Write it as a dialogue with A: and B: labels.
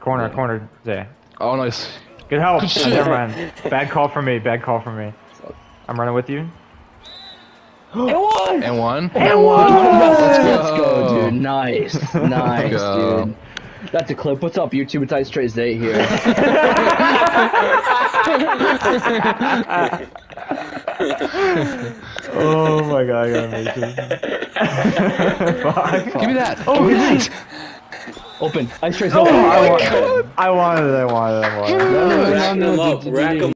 A: Corner, corner, Zay.
B: Oh, nice.
A: Good help.
B: Good shit.
A: Never mind. Bad call for me. Bad call for me. I'm running with you.
C: And one!
B: And one.
A: And one!
C: Let's
B: go.
C: go, dude. Nice. Nice,
B: go.
C: dude. That's a clip. What's up, YouTube? It's Ice Straight Zay here.
A: Oh my god, I gotta make this. Fuck.
B: Give me that.
A: Oh,
B: Give me that.
C: Open. Ice Straight Zay.
A: Oh,
C: Open.
A: I wanted it. I wanted it. I wanted it. I wanted it.
D: Rack them up. Rack
C: dude.
D: 'em